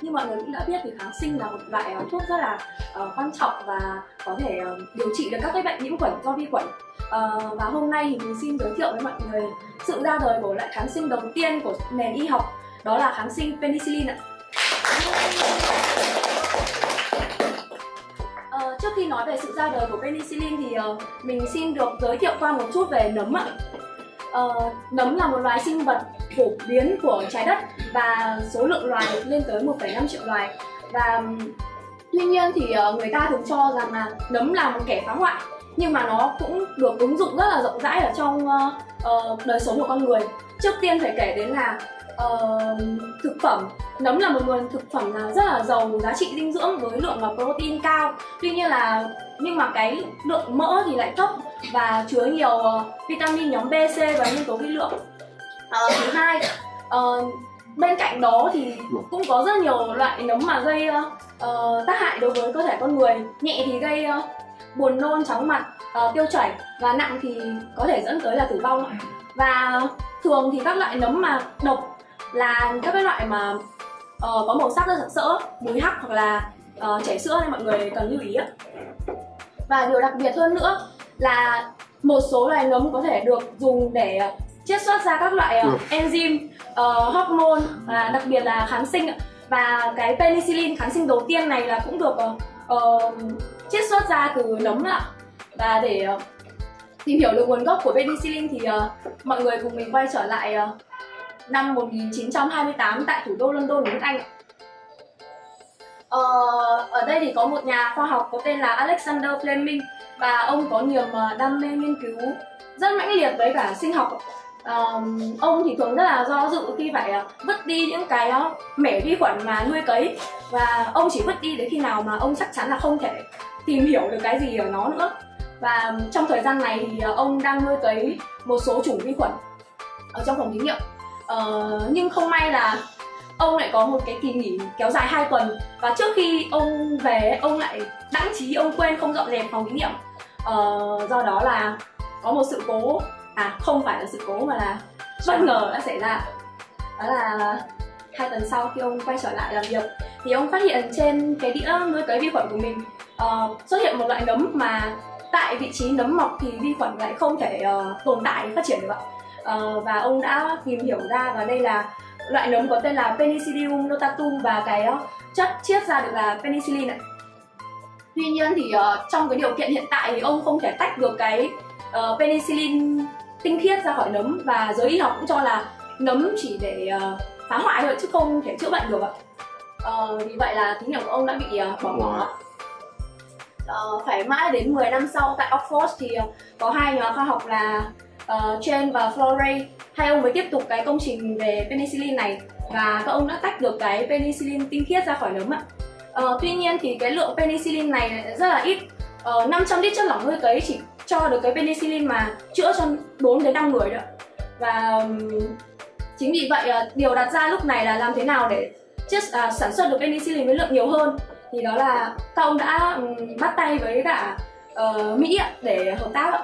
như mọi người cũng đã biết thì kháng sinh là một loại ờ, thuốc rất là uh, quan trọng và có thể uh, điều trị được các cái bệnh nhiễm khuẩn do vi khuẩn. Uh, và hôm nay thì mình xin giới thiệu với mọi người sự ra đời của loại kháng sinh đầu tiên của nền y học đó là kháng sinh penicillin ạ. Trước khi nói về sự ra đời của penicillin thì uh, mình xin được giới thiệu qua một chút về nấm ạ. Uh, nấm là một loài sinh vật phổ biến của trái đất và số lượng loài lên tới 1,5 triệu loài. Và tuy nhiên thì uh, người ta thường cho rằng là nấm là một kẻ phá hoại nhưng mà nó cũng được ứng dụng rất là rộng rãi ở trong uh, uh, đời sống của con người. Trước tiên phải kể đến là Ờ, thực phẩm nấm là một nguồn thực phẩm là rất là giàu giá trị dinh dưỡng với lượng và protein cao tuy nhiên là nhưng mà cái lượng mỡ thì lại thấp và chứa nhiều ờ, vitamin nhóm B, C và nguyên tố vi lượng. uh, thứ hai, uh, bên cạnh đó thì cũng có rất nhiều loại nấm mà gây uh, tác hại đối với cơ thể con người. Nhẹ thì gây uh, buồn nôn, chóng mặt, uh, tiêu chảy và nặng thì có thể dẫn tới là tử vong. Và thường thì các loại nấm mà độc là các cái loại mà ờ, có màu sắc rất sặc sỡ, mùi hắc hoặc là ờ, chảy sữa nên mọi người cần lưu ý ạ. Và điều đặc biệt hơn nữa là một số loài nấm có thể được dùng để chiết xuất ra các loại ờ, enzyme, uh, hormone và đặc biệt là kháng sinh ạ. và cái penicillin kháng sinh đầu tiên này là cũng được ờ, ờ, chiết xuất ra từ nấm ạ và để ờ, tìm hiểu được nguồn gốc của penicillin thì ờ, mọi người cùng mình quay trở lại ờ, năm 1928 tại thủ đô London của nước Anh. Ờ, ở đây thì có một nhà khoa học có tên là Alexander Fleming và ông có niềm đam mê nghiên cứu rất mãnh liệt với cả sinh học. Ờ, ông thì thường rất là do dự khi phải ờ, vứt đi những cái ờ, mẻ vi khuẩn mà nuôi cấy và ông chỉ vứt đi đến khi nào mà ông chắc chắn là không thể tìm hiểu được cái gì ở nó nữa. Và trong thời gian này thì ờ, ông đang nuôi cấy một số chủng vi khuẩn ở trong phòng thí nghiệm. Ờ, nhưng không may là ông lại có một cái kỳ nghỉ kéo dài 2 tuần. Và trước khi ông về ông lại đãng trí ông quên không dọn dẹp phòng thí nghiệm. Ờ, do đó là có một sự cố. À không phải là sự cố mà là bất ngờ đã xảy ra. Đó là hai tuần sau khi ông quay trở lại làm việc thì ông phát hiện trên cái đĩa nuôi cấy vi khuẩn của mình uh, xuất hiện một loại nấm mà tại vị trí nấm mọc thì vi khuẩn lại không thể uh, tồn tại phát triển được ạ. Ờ, và ông đã tìm hiểu ra và đây là loại nấm có tên là Penicillium notatum và cái ờ, chất chiết ra được là penicillin ạ. Tuy nhiên thì ờ, trong cái điều kiện hiện tại thì ông không thể tách được cái penicillin tinh khiết ra khỏi nấm và giới y học cũng cho là nấm chỉ để phá hoại thôi chứ không thể chữa bệnh được ạ. Ờ, vì vậy là thí nghiệm của ông đã bị ờ, bỏ ngỏ. Ờ, phải mãi đến 10 năm sau tại Oxford thì có hai nhà khoa học là uh, Chen và Florey hai ông mới tiếp tục cái công trình về penicillin này và các ông đã tách được cái penicillin tinh khiết ra khỏi nấm ạ. Uh, tuy nhiên thì cái lượng penicillin này rất là ít. Ờ, uh, 500 lít chất lỏng nuôi cấy chỉ cho được cái penicillin mà chữa cho 4 đến 5 người đó. Và um, chính vì vậy uh, điều đặt ra lúc này là làm thế nào để chiết uh, à, sản xuất được penicillin với lượng nhiều hơn thì đó là các ông đã um, bắt tay với cả uh, Mỹ để hợp tác ạ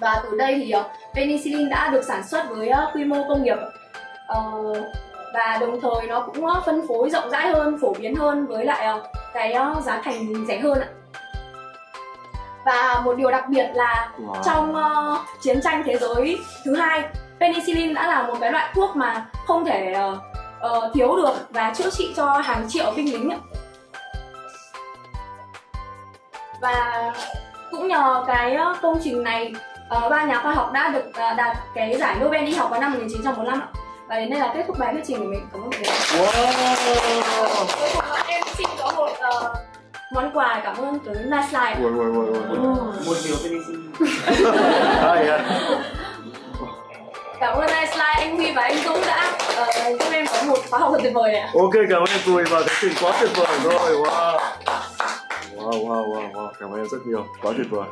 và từ đây thì uh, penicillin đã được sản xuất với uh, quy mô công nghiệp Ờ, và đồng thời nó cũng phân phối rộng rãi hơn phổ biến hơn với lại cái giá thành rẻ hơn ạ và một điều đặc biệt là Wow. trong uh, chiến tranh thế giới thứ hai penicillin đã là một cái loại thuốc mà không thể uh, uh, thiếu được và chữa trị cho hàng triệu binh lính ạ. và cũng nhờ cái công trình này uh, ba nhà khoa học đã được uh, đạt cái giải Nobel y học vào năm 1945 ạ. Và đến đây là kết thúc bài thuyết trình của mình. Cảm ơn mọi người. Wow. Cuối cùng là em xin có một uh, món quà cảm ơn tới Nice Life. Ui, ui, ui, ui, một điều À, yeah. Cảm ơn Nice Life, anh Huy và anh Dũng đã uh, giúp em có một khóa học thật tuyệt vời ạ. Ok, cảm ơn Cùi và cái trình quá tuyệt vời rồi. Wow. Wow, wow, wow, wow. Cảm ơn em rất nhiều. Quá tuyệt vời.